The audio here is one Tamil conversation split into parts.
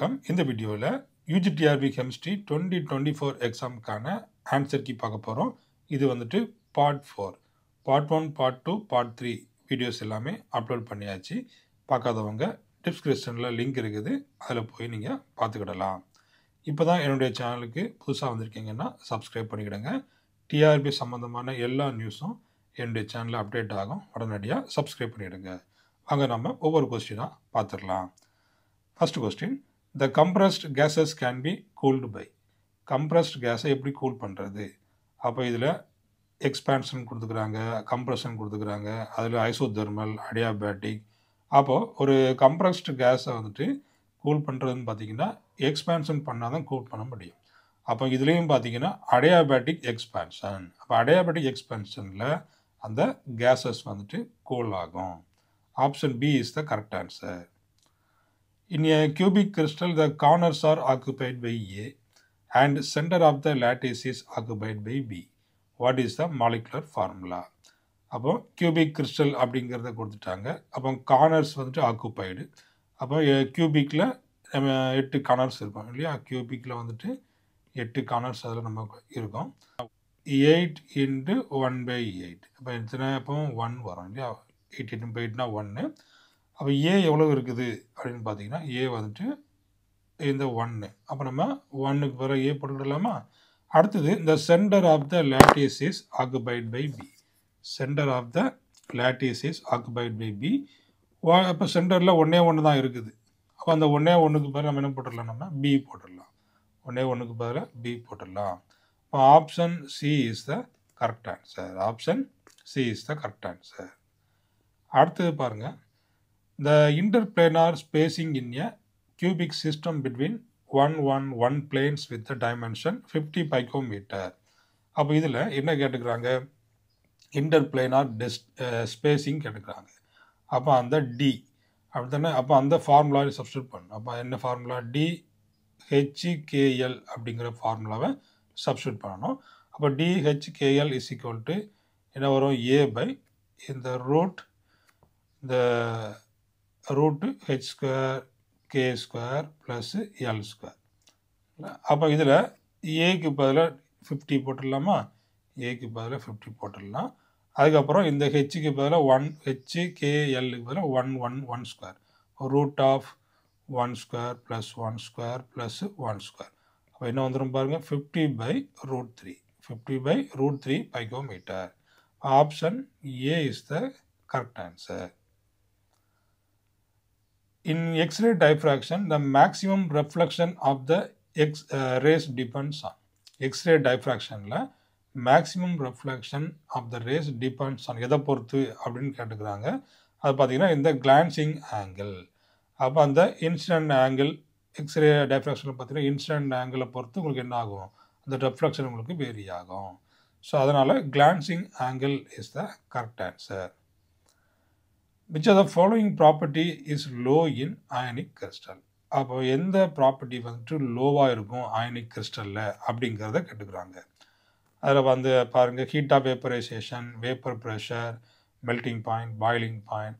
வணக்கம். இந்த வீடியோவில் UGTRB chemistry twenty twenty four எக்ஸாமுக்கான answer key பார்க்க போகிறோம் இது வந்துட்டு part four part one part two part three videos எல்லாமே அப்லோட் பண்ணியாச்சு. பார்க்காதவங்க டிஸ்கிரிப்ஷனில் லிங்க் இருக்குது. அதில் போய் நீங்கள் பார்த்துக்கிடலாம். இப்போ தான் என்னுடைய சேனலுக்கு புதுசாக வந்திருக்கீங்கன்னா சப்ஸ்கிரைப் பண்ணிக்கிடுங்க. டிஆர்பி சம்மந்தமான எல்லா நியூஸும் என்னுடைய சேனலில் அப்டேட் ஆகும். உடனடியாக சப்ஸ்கிரைப் பண்ணிவிடுங்க அங்கே நம்ம ஒவ்வொரு கொஸ்டினாக பார்த்துடலாம். First question the compressed gases can be cooled by compressed கேஸை எப்படி கூல் பண்ணுறது அப்போ இதில் எக்ஸ்பேன்ஷன் கொடுத்துக்கிறாங்க கம்ப்ரஷன் கொடுத்துக்கிறாங்க. அதில் ஐசோதெர்மல் அடியாபேட்டிக் அப்போது ஒரு கம்ப்ரஸ்ட் கேஸை வந்துட்டு கூல் பண்ணுறதுன்னு பார்த்தீங்கன்னா எக்ஸ்பேன்ஷன் பண்ணால் தான் கூல் பண்ண முடியும். அப்போ இதுலேயும் பார்த்தீங்கன்னா அடையாபேட்டிக் எக்ஸ்பேன்ஷன் அப்போ அடையாபேட்டிக் எக்ஸ்பேன்ஷனில் அந்த கேஸஸ் வந்துட்டு கூல் ஆகும். Option B is the correct answer In a cubic crystal, the corners are occupied by A and center of the lattice is occupied by B. What is the molecular formula? அப்போ கியூபிக் கிறிஸ்டல் அப்படிங்கிறத கொடுத்துட்டாங்க. அப்போ கார்னர்ஸ் வந்துட்டு ஆக்குப்பைடு அப்போ கியூபிக்கில் நம்ம எட்டு கார்னர்ஸ் இருக்கும் இல்லையா? கியூபிக்கில் வந்துட்டு எட்டு கார்னர்ஸ் அதில் நம்ம இருக்கும். Eight into one by eight அப்போ எத்தனை? அப்போ ஒன் வரும் இல்லையா? எயிட் இன்ட்டு பை எயிட்னா ஒன்று அப்போ ஏ எவ்வளோ இருக்குது அப்படின்னு பார்த்தீங்கன்னா ஏ வந்துட்டு இந்த ஒன்று அப்போ நம்ம ஒன்னுக்கு பிறகு ஏ போட்டுக்கிடலாமா? அடுத்தது இந்த centre of the lattice is occupied by B centre of the lattice is occupied by B அப்போ சென்டரில் ஒன்றே ஒன்று தான் இருக்குது. அப்போ அந்த ஒன்றே ஒன்றுக்கு பிறகு நம்ம என்ன போட்டுடலாம் நம்ம பி போட்டுடலாம். ஒன்றே ஒன்றுக்கு பிறகு பி போட்டுடலாம். இப்போ option C is the correct answer option C is the correct answer அடுத்தது பாருங்கள் the interplanar spacing in a cubic system between 1 1 1 planes with the dimension 50 picometer. அப்போ இதில் என்ன கேட்டுக்கிறாங்க? இன்டர்பிளேனார் டெஸ் ஸ்பேசிங் கேட்டுக்கிறாங்க. அப்போ அந்த டி அப்படி தானே அப்போ அந்த ஃபார்முலாவை சப்ஸ்டியூட் பண்ணணும். அப்போ என்ன ஃபார்முலா டி ஹெச்கேஎல் அப்படிங்கிற ஃபார்முலாவை சப்ஸ்டியூட் பண்ணணும். அப்போ டிஹெச்கேஎல் இஸ் ஈக்குவல் டு என்ன வரும்? ஏ பை இந்த ரூட் இந்த root H square K square plus L square அப்போ இதில் ஏக்கு பதிலாக ஃபிஃப்டி போட்டுடலாமா? ஏக்கு பதிலாக ஃபிஃப்டி போட்டுடலாம். அதுக்கப்புறம் இந்த ஹெச்சுக்கு பதிலாக ஒன் ஹெச்சு கேஎல்லுக்கு பதிலாக one one one square root of one square plus one square plus one square அப்போ என்ன வந்துடும் பாருங்கள் fifty by root three fifty by root three picometre option A is the correct answer In X-ray diffraction, the maximum reflection of the X uh, rays depends on. X-ray diffractionல maximum reflection of the rays depends on எதை பொறுத்து அப்படின்னு கேட்டுக்கிறாங்க. அது பார்த்தீங்கன்னா இந்த கிளான்சிங் ஆங்கிள் அப்போ அந்த இன்சிடென்ட் ஆங்கிள் எக்ஸ்ரே டைஃப்ராக்ஷனில் பார்த்தீங்கன்னா இன்சிடென்ட் ஆங்கிளை பொறுத்து உங்களுக்கு என்ன ஆகும்? அந்த ரெஃப்ளெக்ஷன் உங்களுக்கு வேரி ஆகும். ஸோ அதனால் glancing angle is the correct answer which are the following property is low in ionic crystal அப்போ எந்த ப்ராப்பர்ட்டி வந்துட்டு லோவாக இருக்கும் அயனிக் கிறிஸ்டலில் அப்படிங்கிறத கேட்டுக்கிறாங்க. அதில் வந்து பாருங்கள் heat of vaporisation vapour pressure melting point boiling point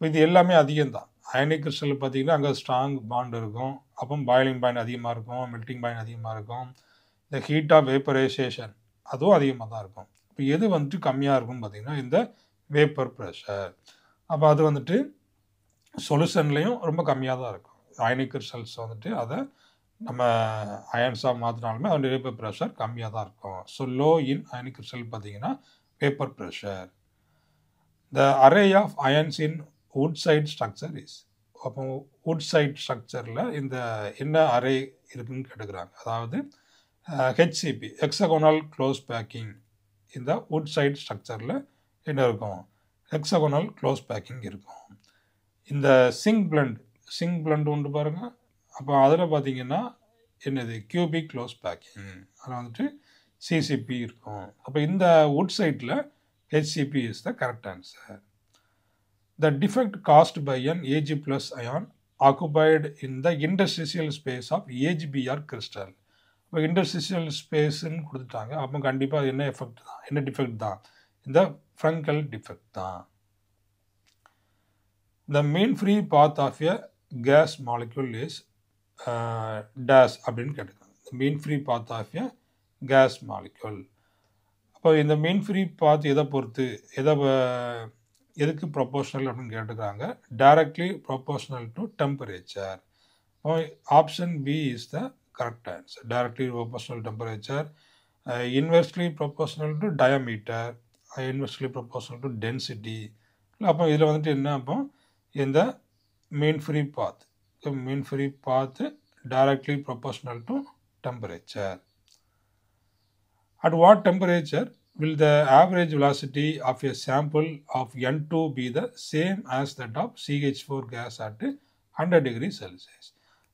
இது எல்லாமே அதிகம்தான். அயனிக் கிறிஸ்டல் பார்த்தீங்கன்னா அங்கே ஸ்ட்ராங் பாண்ட் இருக்கும். அப்போ பாயிலிங் பாயிண்ட் அதிகமாக இருக்கும் மெல்டிங் பாயிண்ட் அதிகமாக இருக்கும். இந்த ஹீட் ஆஃப் வேப்பரைசேஷன் அதுவும் அதிகமாக தான் இருக்கும். இப்போ எது வந்துட்டு கம்மியாக இருக்கும் பார்த்தீங்கன்னா இந்த வேப்பர் ப்ரெஷர் அப்போ அது வந்துட்டு சொல்யூஷன்லேயும் ரொம்ப கம்மியாக தான் இருக்கும். அயனிக் கிறிஸ்டல்ஸ் வந்துட்டு அதை நம்ம அயன்ஸாக மாற்றினாலுமே அதோடைய வேப்பர் ப்ரெஷர் கம்மியாக தான் இருக்கும். So low in ionic crystal பார்த்தீங்கன்னா vapour pressure the array of ions in wurtzite structure is அப்போ வுட் சைட் ஸ்ட்ரக்சரில் இந்த என்ன அரே இருக்குன்னு கேட்டுக்கிறாங்க. அதாவது ஹெச்சிபி எக்ஸகோனல் க்ளோஸ் பேக்கிங் இந்த வுட் சைட் ஸ்ட்ரக்சரில் என்ன இருக்கும்? ஹெக்ஸகோனல் க்ளோஸ் பேக்கிங் இருக்கும். இந்த சிங் பிளண்ட் சிங் பிளண்ட் உண்டு பாருங்கள் அப்போ அதில் பார்த்தீங்கன்னா என்னது? கியூபிக் க்ளோஸ் பேக்கிங் அதில் வந்துட்டு சிசிபி இருக்கும். அப்போ இந்த உட் சைட்டில் HCP is the correct answer the defect caused by an Ag plus ion occupied in the interstitial space of AgBr crystal இப்போ இண்டஸ்ட்ரிஷியல் ஸ்பேஸ்ன்னு கொடுத்துட்டாங்க. அப்போ கண்டிப்பாக என்ன எஃபெக்ட் தான்? என்ன டிஃபெக்ட் தான்? இந்த ஃப்ரங்கல் டிஃபெக்ட் தான் the mean free path of a gas molecule is days அப்படின்னு கேட்டுக்கிறாங்க இந்த mean free path of a gas molecule அப்போ இந்த மீன் ஃப்ரீ பாத் எதை பொறுத்து எதை எதுக்கு ப்ரொபோஷனல் அப்படின்னு கேட்டுக்கிறாங்க directly proportional to temperature option B is the correct answer directly proportional temperature inversely proportional to diameter inversely proportional to density அப்போ இதில் வந்துட்டு என்ன அப்போ? இந்த mean free path mean free path directly proportional to temperature At what temperature will the average velocity of a sample of N2 be the same as that of CH4 gas at 100 degree Celsius?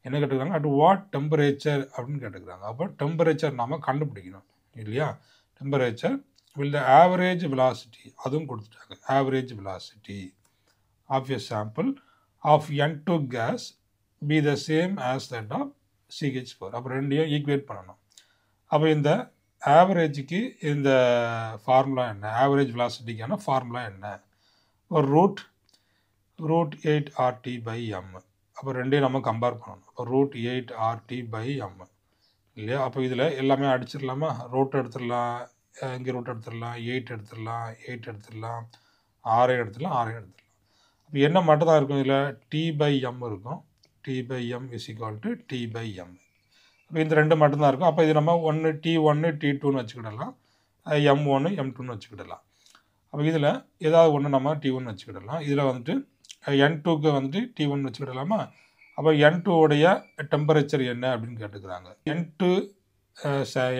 என்ன கேட்டுக்கிறாங்க? அட் வாட் டெம்பரேச்சர் அப்படின்னு கேட்டுக்கிறாங்க. அப்போ டெம்பரேச்சர் நாம் கண்டுபிடிக்கணும் இல்லையா? Temperature will the average velocity அதுவும் கொடுத்துட்டாங்க. Average velocity of a sample of N two gas be the same as that of CH four அப்போ ரெண்டையும் ஈக்குவேட் பண்ணணும். அப்போ இந்த ஆவரேஜுக்கு இந்த ஃபார்முலா என்ன? ஆவரேஜ் வெலாசிட்டிக்கான ஃபார்முலா என்ன? ஒரு root root eight RT by M அப்போ ரெண்டையும் நம்ம கம்பேர் பண்ணணும். அப்போ root eight RT by M இல்லையா? அப்போ இதில் எல்லாமே அடிச்சிடலாமா? ரூட் எடுத்துடலாம். இங்கே ரூட் எடுத்துடலாம் எயிட் எடுத்துடலாம் எயிட் எடுத்துடலாம் ஆறே எடுத்துடலாம் ஆறே எடுத்துடலாம். அப்போ என்ன மட்டும் தான் இருக்கும் இதில்? டி பை எம் இருக்கும். T by M is equal to T by M அப்போ இந்த ரெண்டு மட்டும்தான் இருக்கும். அப்போ இது நம்ம ஒன்று டி ஒன்று டி டூன்னு வச்சுக்கிடலாம். எம் ஒன்று எம் டூன்னு வச்சுக்கிடலாம். அப்போ இதில் ஏதாவது ஒன்று நம்ம டி ஒன்று வச்சுக்கிடலாம். இதில் வந்துட்டு என் டூக்கு வந்துட்டு டி ஒன் வச்சுக்கிடலாமா? அப்போ என் உடைய டெம்பரேச்சர் என்ன அப்படின்னு கேட்டுக்கிறாங்க. N two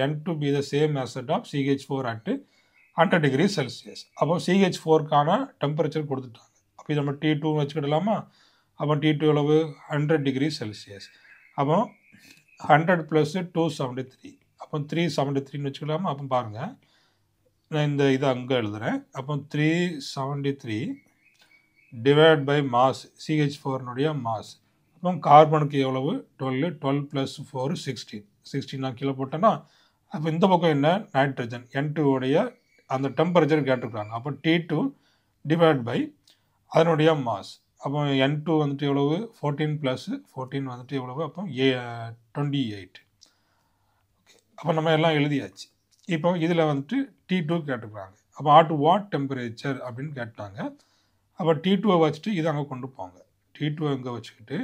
N two be the same as that of CH four at hundred degree Celsius அப்போ சிஹெச் ஃபோர்க்கான டெம்பரேச்சர் கொடுத்துட்டாங்க. அப்போ இது நம்ம டி டூன்னு வச்சுக்கிடலாமா? அப்போ டி டூ அளவு ஹண்ட்ரட் டிகிரி செல்சியஸ் அப்போ hundred plus two seventy three அப்போ த்ரீ செவன்ட்டி த்ரீன்னு வச்சுக்கலாமா? அப்போ பாருங்கள் நான் இந்த இதை அங்கே எழுதுகிறேன் அப்போ three seventy three divide by mass CH ஃபோர்னுடைய mass அப்போ கார்பனுக்கு எவ்வளவு? Twelve twelve plus four sixteen sixteen நான் கீழே போட்டேன்னா அப்போ இந்த பக்கம் என்ன? நைட்ரஜன் என் உடைய அந்த டெம்பரேச்சர் கேட்டிருக்காங்க அப்போ டி டூ டிவைட் பை அதனுடைய மாஸ் அப்போ என் டூ வந்துட்டு எவ்வளவு? ஃபோர்டீன் ப்ளஸ் ஃபோர்டீன் வந்துட்டு எவ்வளவு? அப்போ ஏ டுவெண்ட்டி எயிட் ஓகே அப்போ நம்ம எல்லாம் எழுதியாச்சு. இப்போ இதில் வந்துட்டு டி டூ கேட்டுக்கிறாங்க அப்போ ஆட் வாட் டெம்பரேச்சர் அப்படின்னு கேட்டாங்க. அப்போ டி டூவை வச்சுட்டு இதை அங்கே கொண்டு போங்க. டி டூ அங்கே வச்சுக்கிட்டு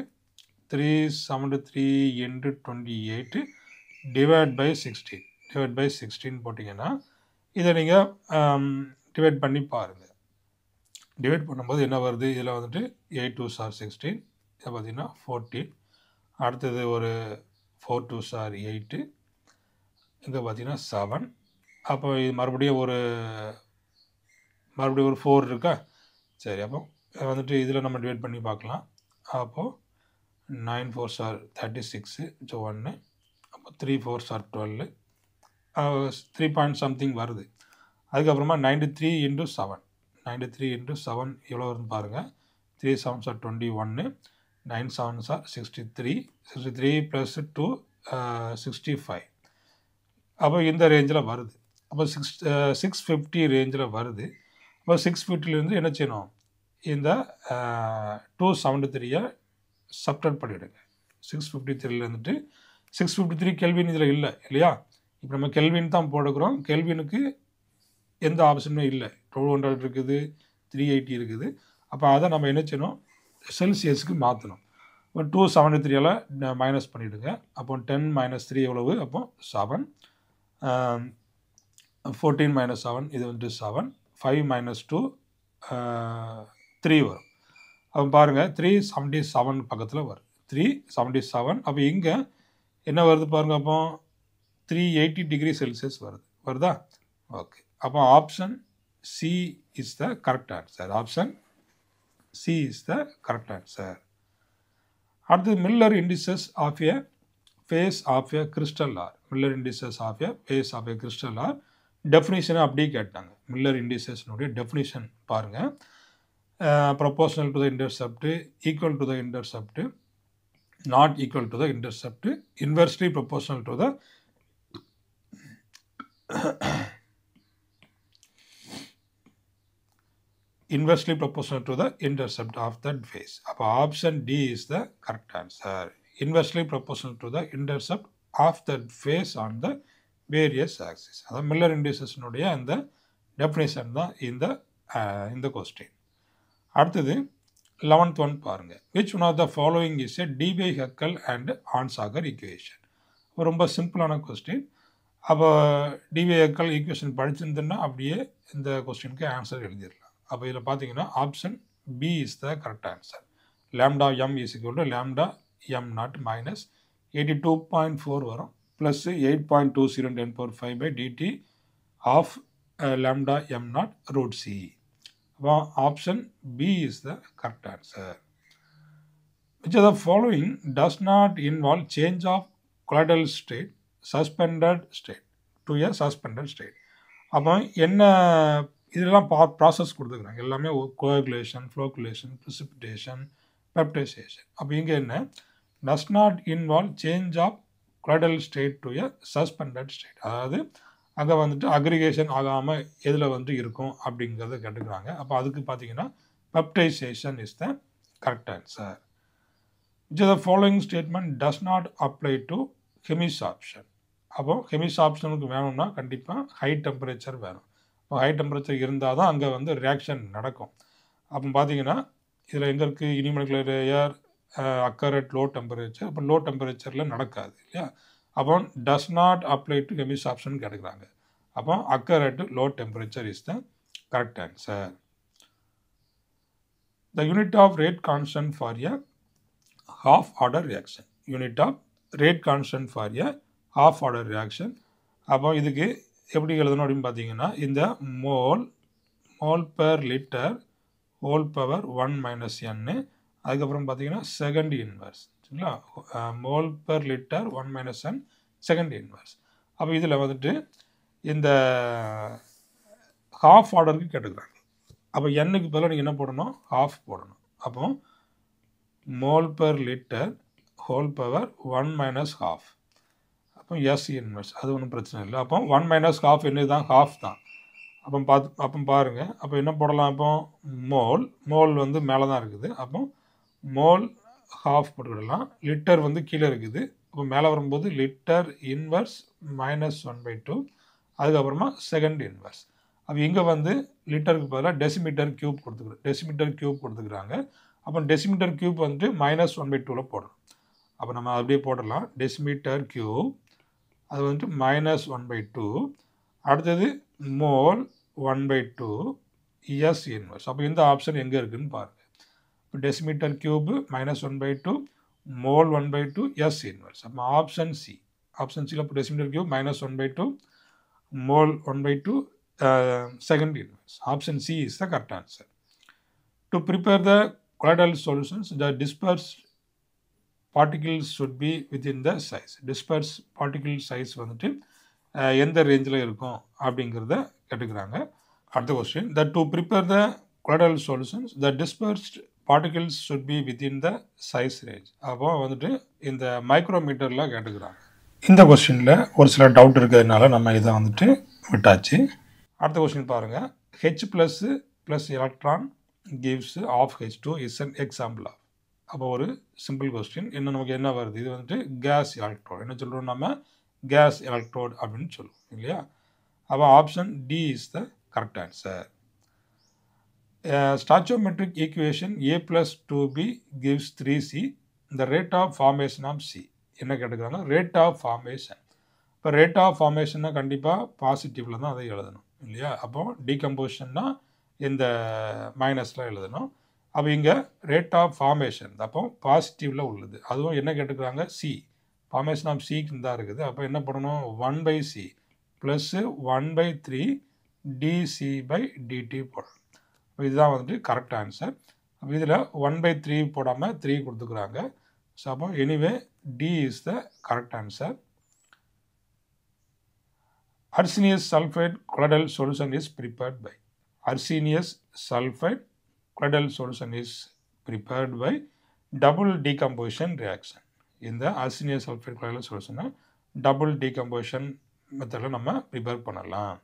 three seventy three and twenty eight divide by sixteen divide by sixteen போட்டிங்கன்னா இதை நீங்கள் டிவைட் um, பண்ணி பாருங்கள் டிவைட் பண்ணும்போது என்ன வருது? இதில் வந்துட்டு எயிட் டூ சார் சிக்ஸ்டீன் இதை பார்த்தீங்கன்னா ஃபோர்டீன் அடுத்தது ஒரு ஃபோர் டூ சார் எயிட்டு இங்கே பார்த்தீங்கன்னா செவன் அப்போ இது மறுபடியும் ஒரு மறுபடியும் ஒரு ஃபோர் இருக்கா? சரி அப்போ வந்துட்டு இதில் நம்ம டிவைட் பண்ணி பார்க்கலாம். அப்போது நைன் ஃபோர் சார் தேர்ட்டி சிக்ஸு ஸோ ஒன்று த்ரீ ஃபோர் சார் டுவெல் த்ரீ பாயிண்ட் சம்திங் வருது. அதுக்கப்புறமா ninety three into seven ninety three into seven எவ்வளோ வருதுன்னு பாருங்கள் த்ரீ செவன் சார் டுவெண்ட்டி ஒன்று nine seven sir sixty three sixty three plus two sixty five அப்போ இந்த ரேஞ்சில் வருது. அப்போ சிக்ஸ் சிக்ஸ் ஃபிஃப்டி ரேஞ்சில் வருது. அப்போ சிக்ஸ் ஃபிஃப்டிலேருந்து என்ன செய்யணும்? இந்த டூ செவன்டி த்ரீயை சப்டர் பண்ணிவிடுங்க சிக்ஸ் ஃபிஃப்டி த்ரீலேருந்துட்டு சிக்ஸ் ஃபிஃப்டி த்ரீ கெல்வின் இதில் இல்லை இல்லையா? இப்போ நம்ம கெல்வின் தான் போடுக்கிறோம் கெல்வினுக்கு எந்த ஆப்ஷனுமே இல்லை. டுவெல் ஹண்ட்ரட் இருக்குது த்ரீ எயிட்டி இருக்குது. அப்போ அதை நம்ம என்ன செய்யணும்? செல்சியஸுக்கு மாற்றணும் இப்போ டூ செவன்டி த்ரீயால் மைனஸ் பண்ணிவிடுங்க அப்போ டென் மைனஸ் த்ரீ எவ்வளவு? அப்போ செவன் ஃபோர்டீன் மைனஸ் செவன் இது வந்துட்டு seven five minus two three வரும். அப்போ பாருங்கள் த்ரீ செவன்ட்டி செவன் பக்கத்தில் வரும். த்ரீ செவன்ட்டி செவன் அப்போ இங்கே என்ன வருது பாருங்கள் அப்போ? த்ரீ எயிட்டி டிகிரி செல்சியஸ் வருது. வருதா? ஓகே அப்போ option C is the correct answer option C is the correct answer அடுத்து Miller indices of a face of a crystal are Miller indices of a face of a crystal are டெஃபினிஷனை அப்படியே கேட்டாங்க. மில்லர் இண்டிசஸ்னுடைய டெஃபினிஷன் பாருங்கள் proportional to the intercept equal to the intercept not equal to the intercept inversely proportional to the inversely proportional to the intercept of that face அப்போ option D is the correct answer inversely proportional to the intercept of that face on the various axis அதான் மில்லர் இண்டிசஸினுடைய அந்த டெஃபினேஷன் தான் இந்த இந்த கொஸ்டின் அடுத்தது லெவன்த் ஒன் பாருங்கள் which one of the following is a Debye Hückel and Onsager equation ரொம்ப சிம்பிளான கொஸ்டின் அப்போ டிபை ஹக்கல் ஈக்குவேஷன் படிச்சிருந்தோன்னா அப்படியே இந்த கொஸ்டினுக்கு ஆன்சர் எழுதிடலாம். அப்போ இதில் பார்த்தீங்கன்னா option B is the correct answer lambda M is equal to lambda M not minus eighty two point four வரும் plus eight point two zero ten four five by DT of lambda M not root C option B is the correct answer which are the following does not involve change of colloidal state suspended state to year suspended state அப்போ என்ன இதெல்லாம் பா ப்ராசஸ் கொடுத்துருக்குறாங்க. எல்லாமே கோகுலேஷன் ஃப்ளோகுலேஷன் ப்ரிசிபிடேஷன் பெப்டைசேஷன் அப்போ இங்கே என்ன? Does not involve change of colloidal state to a suspended state அதாவது அங்கே வந்துட்டு அக்ரிகேஷன் ஆகாமல் எதில் வந்து இருக்கும் அப்படிங்கிறத கேட்டுக்கிறாங்க. அப்போ அதுக்கு பார்த்தீங்கன்னா peptization is the correct answer which the following statement does not apply to chemisorption அப்போ ஹெமிஸ் ஆப்ஷனுக்கு வேணும்னா கண்டிப்பாக ஹை டெம்பரேச்சர் வேணும். இப்போ ஹை டெம்பரேச்சர் இருந்தால் தான் அங்கே வந்து ரியாக்ஷன் நடக்கும். அப்போ பார்த்தீங்கன்னா இதில் எங்கே இருக்குது unimolecular or occur at low temperature அப்போ லோ டெம்பரேச்சரில் நடக்காது இல்லையா? அப்போ does not apply to chemisorption கேட்டுக்கிறாங்க. அப்போ occur at low temperature is the correct answer the unit of rate constant for a half order reaction unit of rate constant for a half order reaction அப்போ இதுக்கு எப்படி எழுதணும் அப்படின்னு பார்த்தீங்கன்னா இந்த mole mole per litre whole power one minus n அதுக்கப்புறம் பார்த்தீங்கன்னா செகண்ட் இன்வர்ஸ் சரிங்களா? Mole per litre one minus and second inverse அப்போ இதில் வந்துட்டு இந்த ஹாஃப் ஆர்டருக்கு கேட்டுக்கிறாங்க. அப்போ எண்ணுக்கு பதிலாக நீங்கள் என்ன போடணும்? ஹாஃப் போடணும். அப்போ mole per litre whole power one minus half அப்போ எஸ் இன்வெர்ஸ் அது ஒன்றும் பிரச்சனை இல்லை. அப்போ ஒன் மைனஸ் ஹாஃப் என்ன தான் ஹாஃப் தான். அப்போ பார்த்து அப்போ பாருங்கள் அப்போ என்ன போடலாம்? அப்போ மோல் மோல் வந்து மேலே தான் இருக்குது. அப்போ மோல் ஹாஃப் போட்டுக்கிடலாம். லிட்டர் வந்து கீழே இருக்குது. இப்போ மேலே வரும்போது litre inverse minus one by two அதுக்கப்புறமா செகண்ட் இன்வர்ஸ் அப்போ இங்கே வந்து லிட்டருக்கு பதிலாக டெசிமீட்டர் க்யூப் கொடுத்துக்கிறோம் டெசிமீட்டர் க்யூப் கொடுத்துக்கிறாங்க. அப்போ டெசிமீட்டர் க்யூப் வந்துட்டு மைனஸ் ஒன் பை டூவில் போடுறோம் அப்போ நம்ம அப்படியே போடலாம். டெசிமீட்டர் க்யூப் அது வந்துட்டு மைனஸ் ஒன் பை டூ அடுத்தது mole one by two S inverse அப்போ இந்த ஆப்ஷன் எங்கே இருக்குதுன்னு பாருங்கள் decimetre cube minus one by two mole one by two S inverse அப்போ ஆப்ஷன் சி ஆப்ஷன் சியில் இப்போ decimetre cube minus one by two mole one by two second inverse. Option C is the correct answer. To prepare the colloidal solutions, the dispersed particles should be within the size. Dispersed particle size வந்துட்டு uh, எந்த ரேஞ்சில் இருக்கும் அப்படிங்கிறத கேட்டுக்கிறாங்க அடுத்த question the to prepare the colloidal solutions the dispersed particles should be within the size range அப்போ வந்துட்டு இந்த மைக்ரோமீட்டரில் கேட்டுக்கிறாங்க. இந்த கொஸ்டினில் ஒரு சில டவுட் இருக்கிறதுனால நம்ம இதை வந்துட்டு விட்டாச்சு. அடுத்த கொஸ்டின் பாருங்கள் H plus plus electron gives off H two is an example of அப்போ ஒரு சிம்பிள் கொஸ்டின் என்ன நமக்கு என்ன வருது? இது வந்துட்டு கேஸ் எலக்ட்ரோட் என்ன சொல்கிறோம் நம்ம? கேஸ் எலக்ட்ரோட் அப்படின்னு சொல்லுவோம். இல்லையா? அப்போ option D is the correct answer stoichiometric equation A plus two B gives three C இந்த rate of formation of C என்ன கேட்டுக்கிறாங்க? ரேட் ஆஃப் ஃபார்மேஷன் இப்போ ரேட் ஆஃப் ஃபார்மேஷன்னா கண்டிப்பாக பாசிட்டிவில் தான் அதை எழுதணும் இல்லையா? அப்போ டீகம்போஷன்னா இந்த மைனஸில் எழுதணும். அப்போ இங்கே ரேட் ஆஃப் ஃபார்மேஷன் அப்போ பாசிட்டிவில் உள்ளது. அதுவும் என்ன கேட்டுக்கிறாங்க? சி ஃபார்மேஷன் ஆஃப் சிக்கு தான் இருக்குது. அப்போ என்ன பண்ணணும்? One by C plus one by three DC by DT போடணும். இதுதான் வந்துட்டு கரெக்ட் ஆன்சர் இதில் ஒன் பை த்ரீ போடாமல் த்ரீ கொடுத்துக்கிறாங்க ஸோ அப்போ anyway D is the correct answer arsenious sulphide colloidal solution is prepared by arsenious sulphide colloidal solution is prepared by double decomposition reaction இந்த அர்சினியஸ் சல்ஃபைட் குளடல் சொல்யூஷனை டபுள் டீகம்போசிஷன் மெத்தடில் நம்ம ப்ரிப்பேர் பண்ணலாம்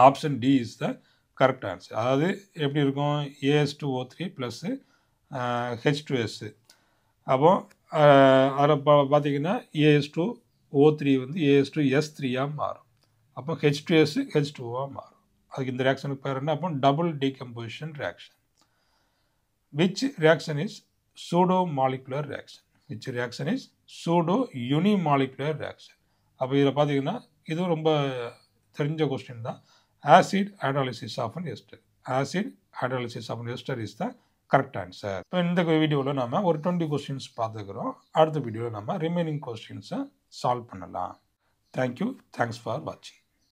option D is the correct answer. அதாவது எப்படி இருக்கும்? AS two O three plus H two S அப்போ அதில் பா பார்த்தீங்கன்னா ஏஎஸ் டூ ஓ த்ரீ வந்து ஏஎஸ் டூ எஸ் த்ரீயாக மாறும். அப்போ ஹெச் டூ எஸ் ஹெச் டூவாக மாறும். அதுக்கு இந்த ரியாக்ஷனுக்கு பேர் என்ன? அப்போ double decomposition reaction which reaction is pseudo molecular reaction which reaction is pseudo unimolecular reaction அப்போ இதில் பார்த்தீங்கன்னா இதுவும் ரொம்ப தெரிஞ்ச கொஸ்டின் தான். Acid hydrolysis of an ester acid hydrolysis of an ester is the correct answer இப்போ இந்த வீடியோவில் நம்ம ஒரு டுவெண்ட்டி கொஸ்டின்ஸ் பார்த்துக்கிறோம். அடுத்த வீடியோவில் நம்ம ரிமைனிங் கொஸ்டின்ஸை சால்வ் பண்ணலாம். தேங்க்யூ தேங்க்ஸ் ஃபார் வாட்சிங்